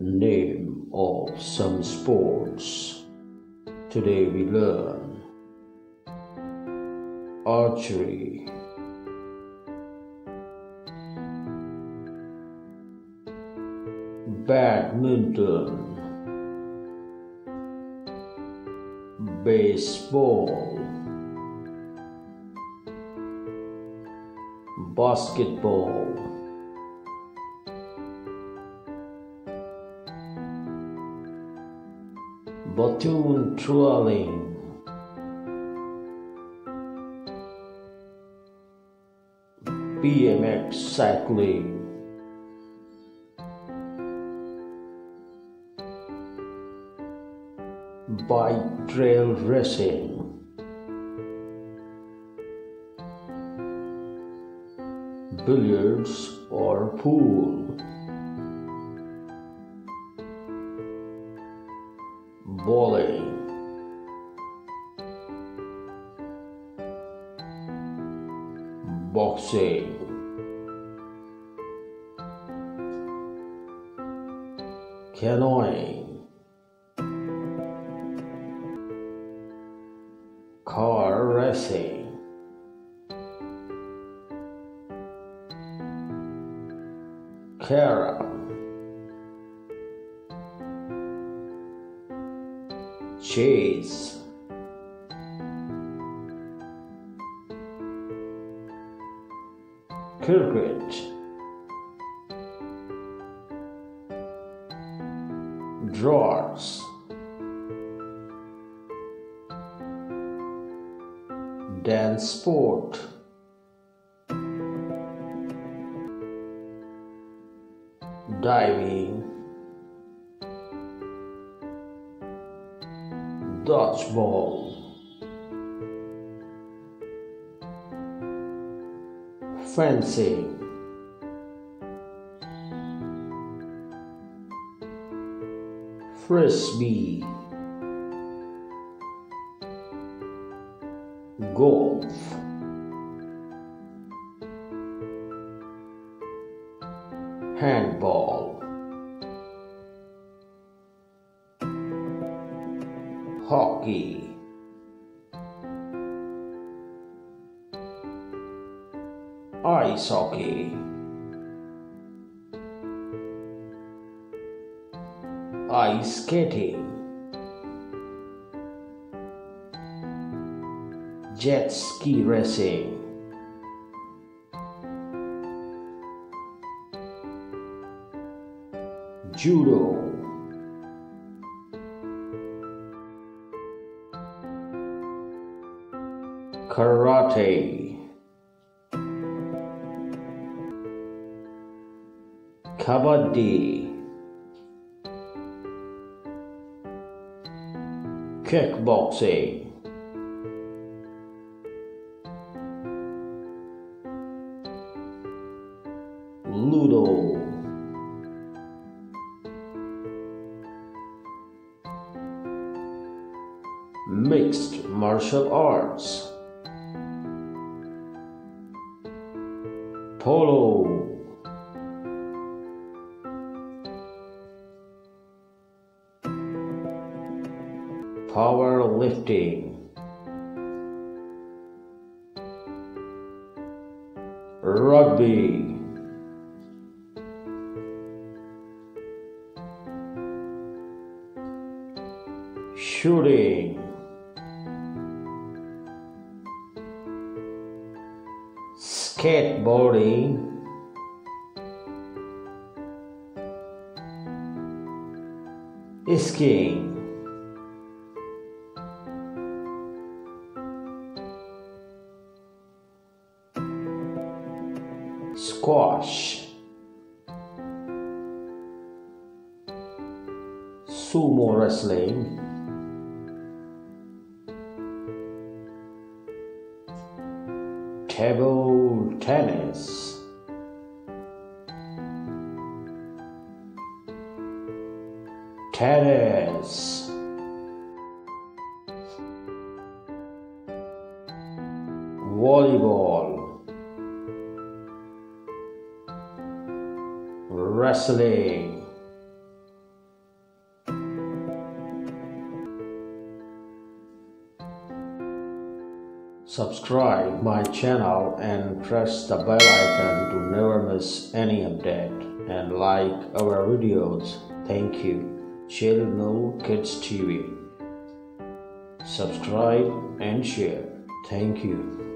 name of some sports. Today we learn archery, badminton, baseball, basketball. Baton twirling, BMX cycling, bike trail racing, billiards or pool, bowling. Boxing, canoeing, car racing, carom, chess, cricket, drawers, dance sport, diving, dodgeball, fencing, frisbee, golf, handball, hockey, ice hockey, ice skating, jet ski racing, judo, karate, kabaddi, kickboxing, ludo, mixed martial arts, polo, powerlifting, rugby, shooting, skateboarding, skiing, squash, sumo wrestling, table tennis, tennis, volleyball, wrestling, Subscribe my channel and press the bell icon to never miss any update and like our videos. Thank you. Channel Kids TV. Subscribe and share. Thank you.